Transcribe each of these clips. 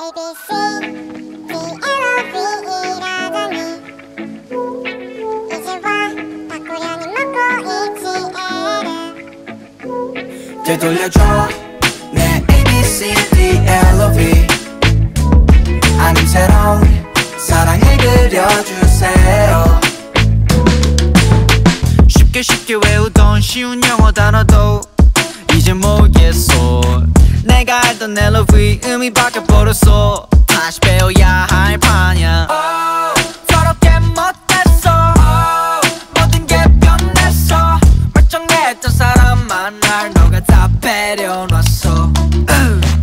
ABC, D, L, O, V, 이라더니 이제 와 바꾸려니 먹고 있지 애를 되돌려줘. 내 ABC, D, L, O, V. 아님 새로운 사랑을 그려주세요. 쉽게 쉽게 외우던 쉬운 영어 단어도 이제 모르겠어 내가 알던 LOV 의미 바뀌어버렸어. 다시 배워야 할 판이야. 더럽게 못했어. 모든 게 변했어. 멀쩡했던 사람 만 날 너가 다 배려놨어.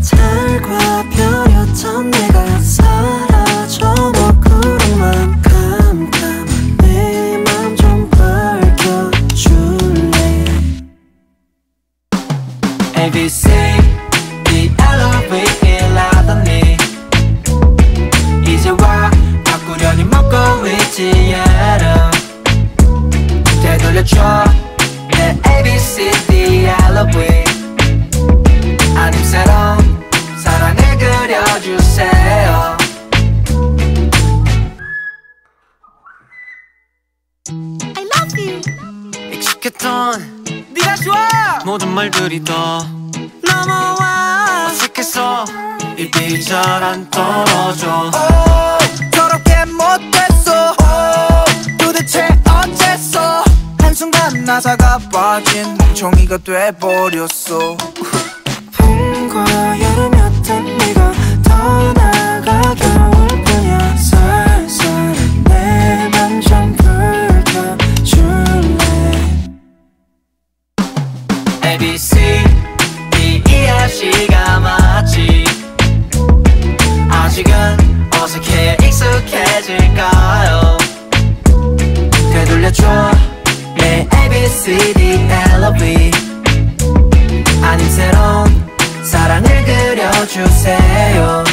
달과 별이었던 내가 사라져 너 구름만 깜깜한 내맘 좀 밝혀줄래? ABC 있지 얘를 되돌려줘. 내 ABC D L O V 아님 새로운 사랑을 그려주세요. I love you. 익숙했던 네가 좋아. 모든 말들이 더 넘어와. 어색해서 입이 잘 안 떨어져. 저렇게 못 나사가 빠진 멍청이가 돼버렸어. 봄과 여름이었던 네가 떠나가 겨울뿐이야 살살 내맘 좀 불켜줄래? ABC D E F C가 ABC D L O V. 아님 새로운 사랑을 그려주세요